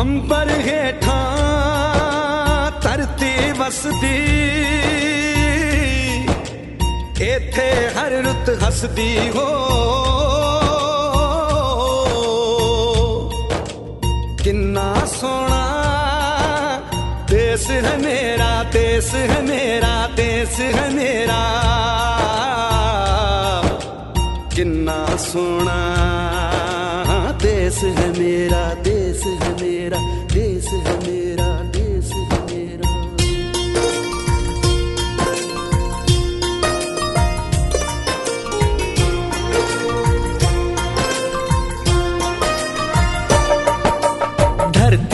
ਅੰਬਰ ਹੇਠਾਂ ਧਰਤੀ ਵਸਦੀ। ਇੱਥੇ ਹਰ ਰੁੱਤ ਹੱਸਦੀ ਹੋ। देश है मेरा, देश है मेरा, देश है मेरा। किन्ना सोना, देश है मेरा, देश है मेरा।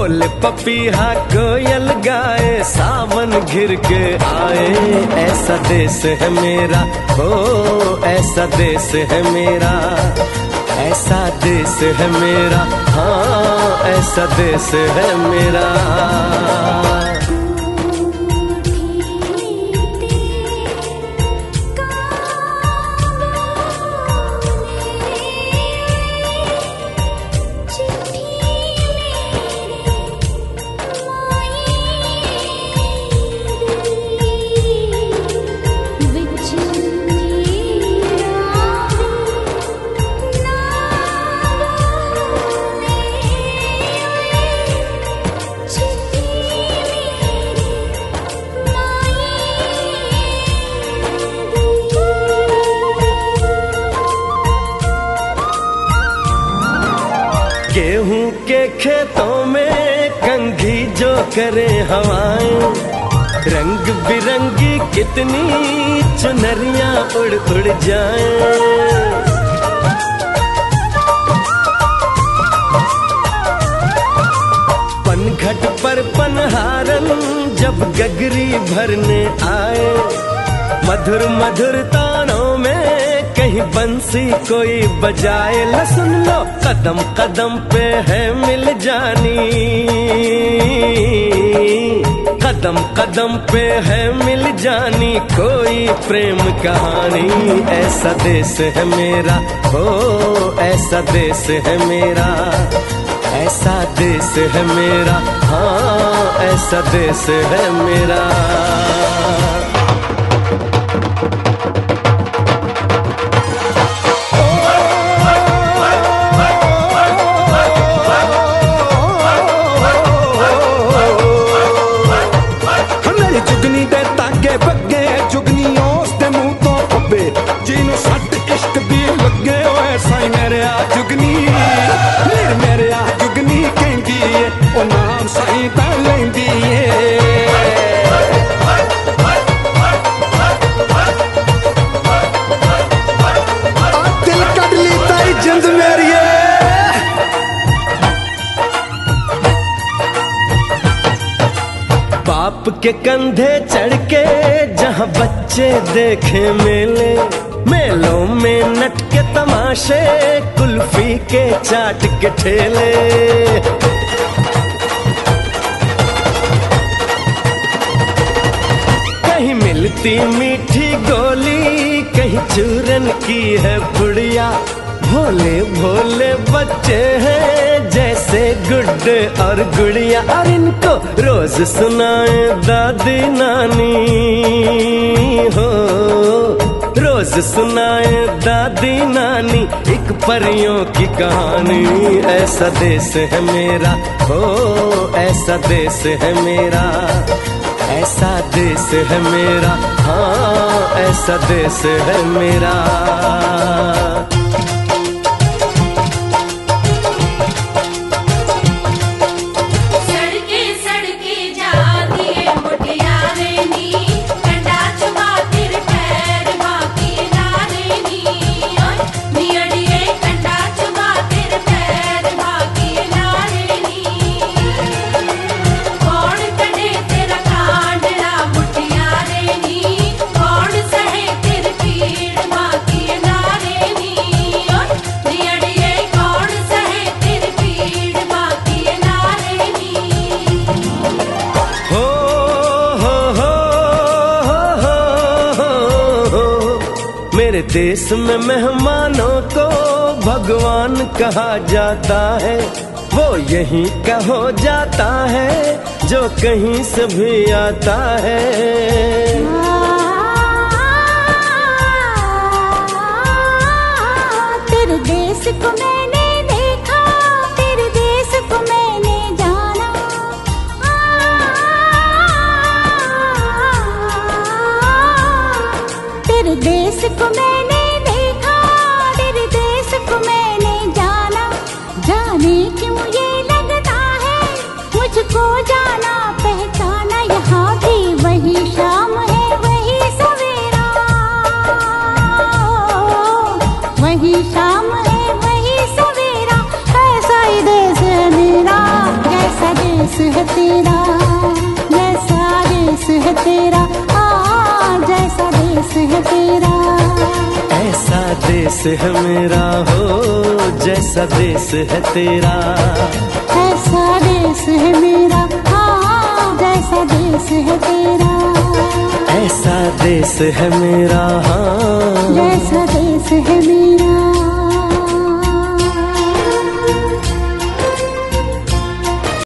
बोले पपीहा कोयल गाए, सावन घिर के आए। ऐसा देश है मेरा हो ऐसा देश है मेरा। ऐसा देश है मेरा हाँ ऐसा देश है मेरा। के खेतों में कंघी जो करे हवाएँ। रंग बिरंगी कितनी चुनरिया उड़ उड़ जाएँ। पनघट पर पनहारन जब गगरी भरने आए। मधुर मधुर तानों में कहीं बंसी कोई बजाए। ल सुन लो, कदम कदम पे है मिल जानी। कदम कदम पे है मिल जानी कोई प्रेम कहानी। ऐसा देश है मेरा, हो ऐसा देश है मेरा। ऐसा देश है मेरा हाँ ऐसा देश है मेरा। के कंधे चढ़ के जहाँ बच्चे देखे मेले, मेलों में नट के तमाशे, कुल्फी के चाट के ठेले। मिलती मीठी गोली, कहीं चूरन की है बुढ़िया। भोले भोले बच्चे हैं, जैसे गुड्डे और गुड़िया। और इनको रोज सुनाए दादी नानी। हो, रोज सुनाए दादी नानी, एक परियों की कहानी। ऐसा देश है मेरा, हो, ऐसा देश है मेरा। ऐसा देश है मेरा हाँ ऐसा देश है मेरा। मेरे देश में मेहमानों को भगवान कहा जाता है। वो यहीं का हो जाता है, जो कहीं से भी आता है। तेरे देश को मैंने है तेरा जैसा देश है तेरा आ जैसा देश है तेरा। ऐसा देश है मेरा हो जैसा देश है तेरा। ऐसा देश है मेरा हाँ जैसा देश है तेरा। ऐसा देश है मेरा हाँ। जैसा देश है मेरा।